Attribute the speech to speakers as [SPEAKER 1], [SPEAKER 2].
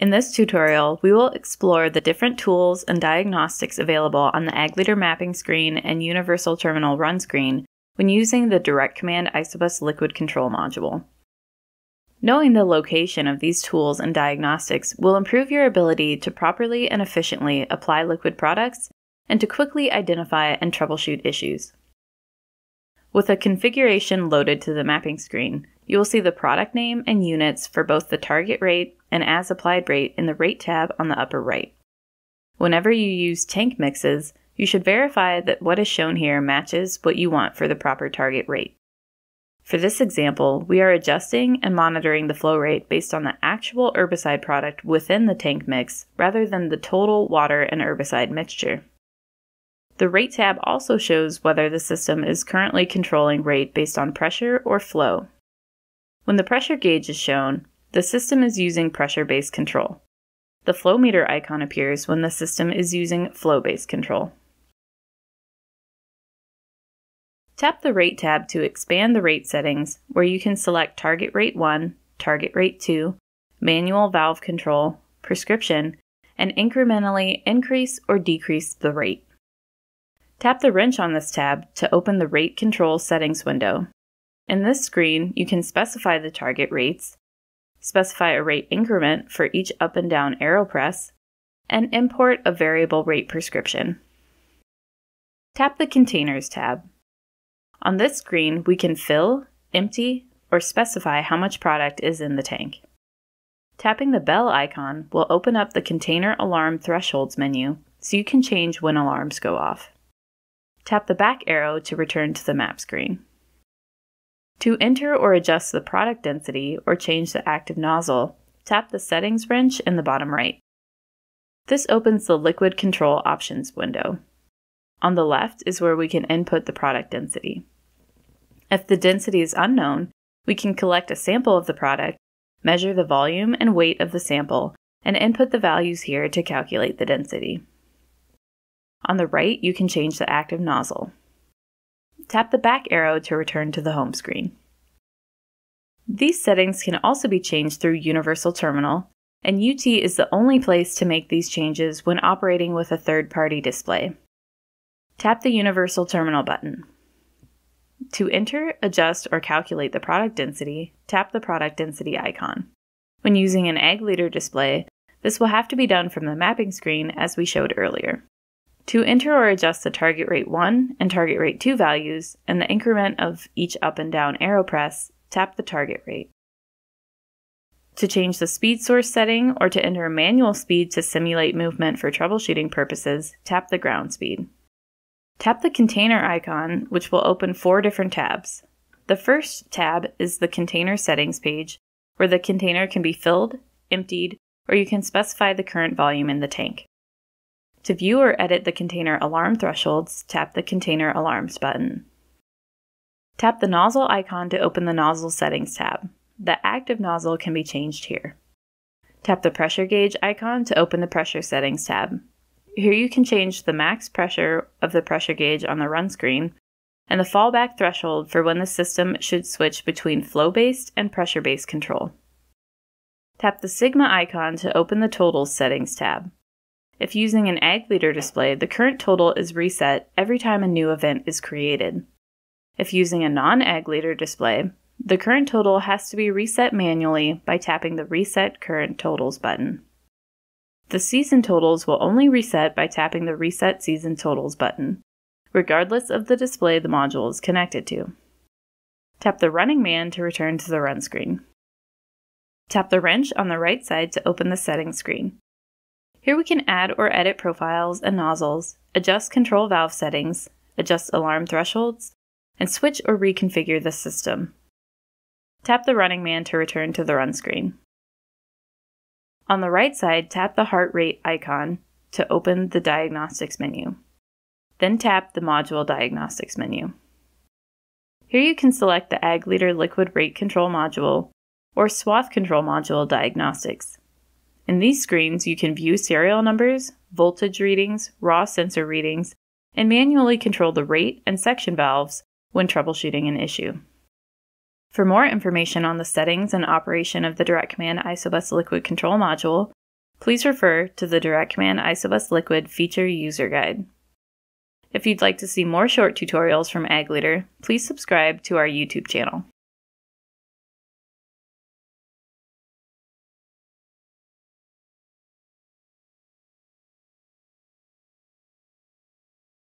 [SPEAKER 1] In this tutorial, we will explore the different tools and diagnostics available on the AgLeader mapping screen and Universal Terminal run screen when using the Direct Command Isobus Liquid Control module. Knowing the location of these tools and diagnostics will improve your ability to properly and efficiently apply liquid products and to quickly identify and troubleshoot issues. With a configuration loaded to the mapping screen, you will see the product name and units for both the target rate and as applied rate in the Rate tab on the upper right. Whenever you use tank mixes, you should verify that what is shown here matches what you want for the proper target rate. For this example, we are adjusting and monitoring the flow rate based on the actual herbicide product within the tank mix rather than the total water and herbicide mixture. The Rate tab also shows whether the system is currently controlling rate based on pressure or flow. When the pressure gauge is shown, the system is using pressure-based control. The flow meter icon appears when the system is using flow-based control. Tap the Rate tab to expand the rate settings, where you can select Target Rate 1, Target Rate 2, Manual Valve Control, Prescription, and incrementally increase or decrease the rate. Tap the wrench on this tab to open the Rate Control Settings window. In this screen, you can specify the target rates, specify a rate increment for each up and down arrow press, and import a variable rate prescription. Tap the Containers tab. On this screen, we can fill, empty, or specify how much product is in the tank. Tapping the bell icon will open up the Container Alarm Thresholds menu so you can change when alarms go off. Tap the back arrow to return to the map screen. To enter or adjust the product density or change the active nozzle, tap the Settings wrench in the bottom right. This opens the Liquid Control Options window. On the left is where we can input the product density. If the density is unknown, we can collect a sample of the product, measure the volume and weight of the sample, and input the values here to calculate the density. On the right, you can change the active nozzle tap the back arrow to return to the home screen. These settings can also be changed through Universal Terminal, and UT is the only place to make these changes when operating with a third-party display. Tap the Universal Terminal button. To enter, adjust, or calculate the product density, tap the product density icon. When using an AgLeader display, this will have to be done from the mapping screen as we showed earlier. To enter or adjust the target rate 1 and target rate 2 values and the increment of each up and down arrow press, tap the target rate. To change the speed source setting or to enter a manual speed to simulate movement for troubleshooting purposes, tap the ground speed. Tap the container icon, which will open four different tabs. The first tab is the container settings page, where the container can be filled, emptied, or you can specify the current volume in the tank. To view or edit the container alarm thresholds, tap the Container Alarms button. Tap the nozzle icon to open the Nozzle Settings tab. The active nozzle can be changed here. Tap the Pressure Gauge icon to open the Pressure Settings tab. Here you can change the max pressure of the pressure gauge on the run screen and the fallback threshold for when the system should switch between flow-based and pressure-based control. Tap the Sigma icon to open the Totals Settings tab. If using an AgLeader display, the current total is reset every time a new event is created. If using a non-AgLeader display, the current total has to be reset manually by tapping the Reset Current Totals button. The season totals will only reset by tapping the Reset Season Totals button, regardless of the display the module is connected to. Tap the Running Man to return to the run screen. Tap the wrench on the right side to open the settings screen. Here we can add or edit profiles and nozzles, adjust control valve settings, adjust alarm thresholds, and switch or reconfigure the system. Tap the running man to return to the run screen. On the right side, tap the heart rate icon to open the diagnostics menu. Then tap the module diagnostics menu. Here you can select the AgLeader liquid rate control module or swath control module diagnostics. In these screens, you can view serial numbers, voltage readings, raw sensor readings, and manually control the rate and section valves when troubleshooting an issue. For more information on the settings and operation of the Direct Command Isobus Liquid Control module, please refer to the Direct Command Isobus Liquid Feature User Guide. If you'd like to see more short tutorials from Ag Leader, please subscribe to our YouTube channel.